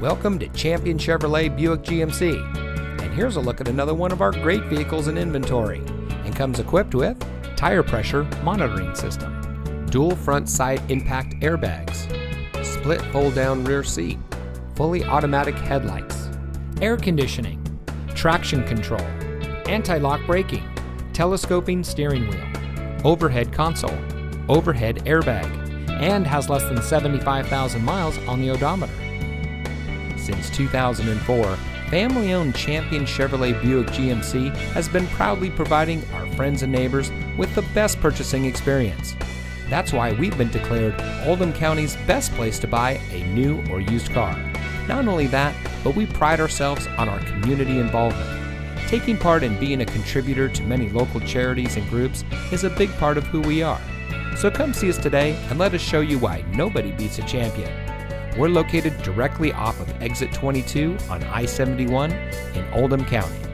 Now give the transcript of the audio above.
Welcome to Champion Chevrolet Buick GMC. And here's a look at another one of our great vehicles in inventory. And comes equipped with tire pressure monitoring system, dual front side impact airbags, split fold down rear seat, fully automatic headlights, air conditioning, traction control, anti lock braking, telescoping steering wheel, overhead console, overhead airbag, and has less than 75,000 miles on the odometer. Since 2004, family owned Champion Chevrolet Buick GMC has been proudly providing our friends and neighbors with the best purchasing experience. That's why we've been declared Oldham County's best place to buy a new or used car. Not only that, but we pride ourselves on our community involvement. Taking part in being a contributor to many local charities and groups is a big part of who we are. So come see us today and let us show you why nobody beats a champion. We're located directly off of exit 22 on I 71 in Oldham County.